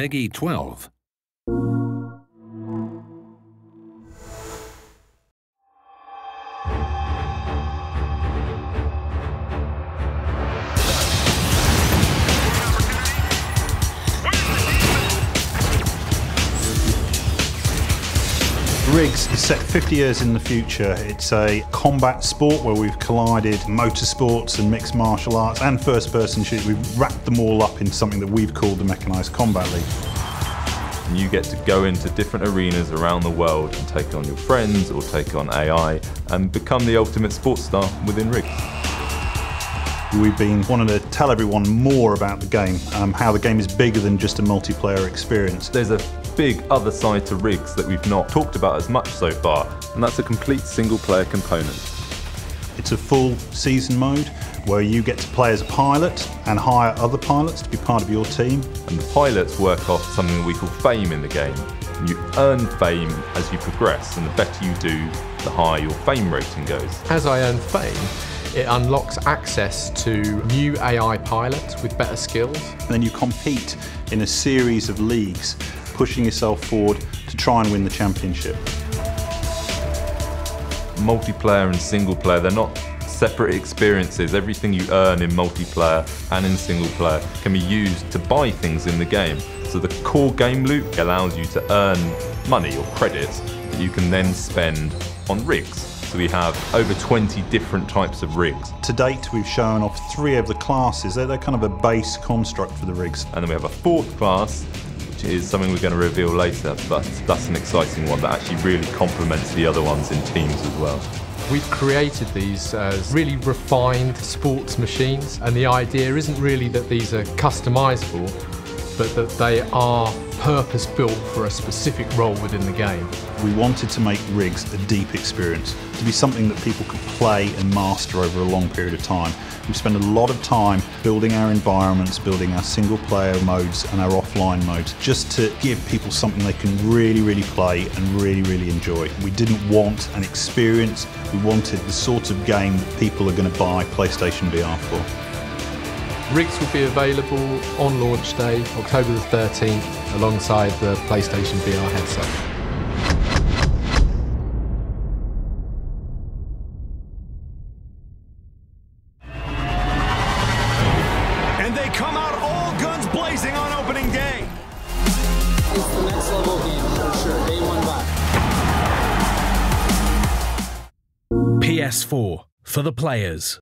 PEGI 12. Rigs is set 50 years in the future. It's a combat sport where we've collided motorsports and mixed martial arts and first person shooting. We've wrapped them all up into something that we've called the Mechanised Combat League. And you get to go into different arenas around the world and take on your friends or take on AI and become the ultimate sports star within Rigs. We've been wanting to tell everyone more about the game, um, how the game is bigger than just a multiplayer experience. There's a big other side to rigs that we've not talked about as much so far, and that's a complete single player component. It's a full season mode where you get to play as a pilot and hire other pilots to be part of your team. And the pilots work off something we call fame in the game. You earn fame as you progress, and the better you do, the higher your fame rating goes. As I earn fame, it unlocks access to new AI pilots with better skills. And then you compete in a series of leagues pushing yourself forward to try and win the championship. Multiplayer and single player, they're not separate experiences. Everything you earn in multiplayer and in single player can be used to buy things in the game. So the core game loop allows you to earn money or credits that you can then spend on rigs. So we have over 20 different types of rigs. To date, we've shown off three of the classes. They're, they're kind of a base construct for the rigs. And then we have a fourth class, which is something we're going to reveal later, but that's an exciting one that actually really complements the other ones in teams as well. We've created these as really refined sports machines, and the idea isn't really that these are customizable, but that they are purpose built for a specific role within the game. We wanted to make rigs a deep experience, to be something that people could play and master over a long period of time. We spend a lot of time building our environments, building our single player modes and our offline modes, just to give people something they can really, really play and really, really enjoy. We didn't want an experience, we wanted the sort of game that people are going to buy PlayStation VR for. Rigs will be available on launch day, October the 13th, alongside the PlayStation VR headset. And they come out all guns blazing on opening day. It's the next level game for sure. Day one buy. PS4 for the players.